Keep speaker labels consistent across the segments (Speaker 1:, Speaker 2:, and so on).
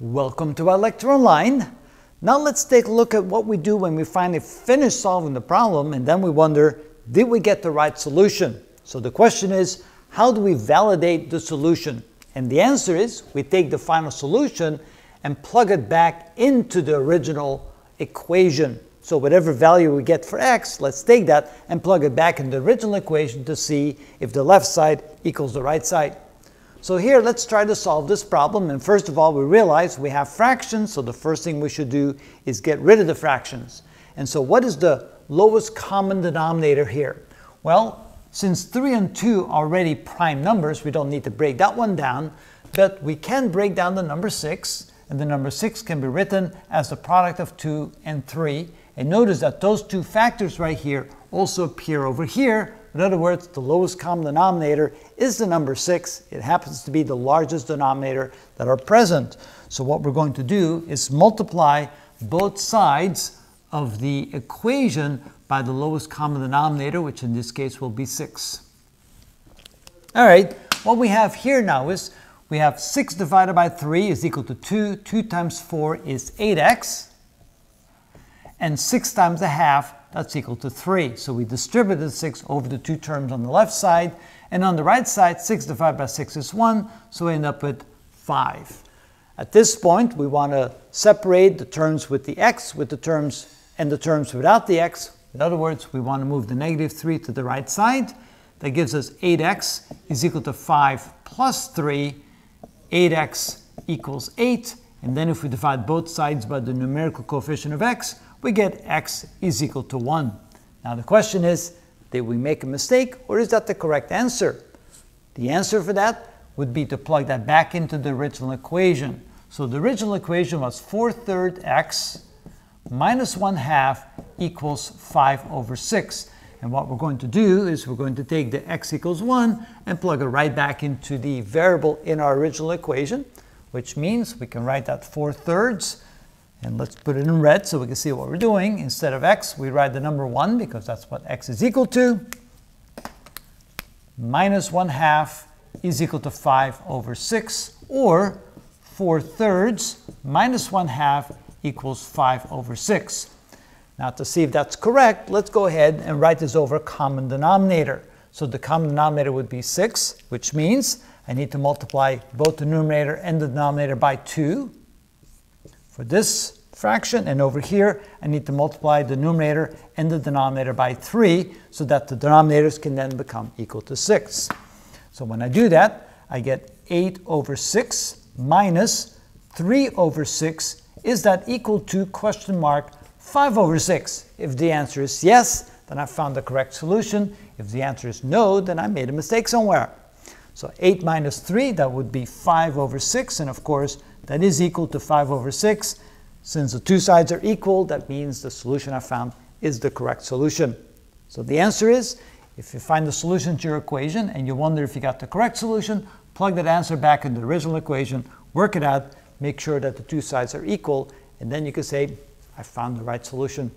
Speaker 1: Welcome to ilectureonline. Now let's take a look at what we do when we finally finish solving the problem and then we wonder, did we get the right solution? So the question is, how do we validate the solution? And the answer is, we take the final solution and plug it back into the original equation. So whatever value we get for x, let's take that and plug it back in the original equation to see if the left side equals the right side. So here, let's try to solve this problem. And first of all, we realize we have fractions, so the first thing we should do is get rid of the fractions. And so what is the lowest common denominator here? Well, since 3 and 2 are already prime numbers, we don't need to break that one down, but we can break down the number 6, and the number 6 can be written as the product of 2 and 3. And notice that those two factors right here also appear over here, in other words, the lowest common denominator is the number 6. It happens to be the largest denominator that are present. So what we're going to do is multiply both sides of the equation by the lowest common denominator, which in this case will be 6. All right, what we have here now is we have 6 divided by 3 is equal to 2. 2 times 4 is 8x. And 6 times a half that's equal to 3. So we distributed 6 over the two terms on the left side. And on the right side, 6 divided by 6 is 1, so we end up with 5. At this point, we want to separate the terms with the x with the terms and the terms without the x. In other words, we want to move the negative 3 to the right side. That gives us 8x is equal to 5 plus 3. 8x equals 8. And then if we divide both sides by the numerical coefficient of x, we get x is equal to 1. Now the question is, did we make a mistake or is that the correct answer? The answer for that would be to plug that back into the original equation. So the original equation was 4 thirds x minus 1 half equals 5 over 6. And what we're going to do is we're going to take the x equals 1 and plug it right back into the variable in our original equation, which means we can write that 4 thirds and let's put it in red so we can see what we're doing. Instead of x, we write the number 1 because that's what x is equal to. Minus 1 half is equal to 5 over 6, or 4 thirds minus 1 half equals 5 over 6. Now to see if that's correct, let's go ahead and write this over a common denominator. So the common denominator would be 6, which means I need to multiply both the numerator and the denominator by 2 for this fraction, and over here I need to multiply the numerator and the denominator by 3 so that the denominators can then become equal to 6. So when I do that, I get 8 over 6 minus 3 over 6. Is that equal to question mark 5 over 6? If the answer is yes, then I found the correct solution. If the answer is no, then I made a mistake somewhere. So 8 minus 3, that would be 5 over 6, and of course that is equal to 5 over 6. Since the two sides are equal, that means the solution I found is the correct solution. So the answer is, if you find the solution to your equation and you wonder if you got the correct solution, plug that answer back in the original equation, work it out, make sure that the two sides are equal, and then you can say, I found the right solution.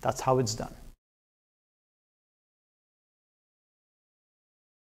Speaker 1: That's how it's done.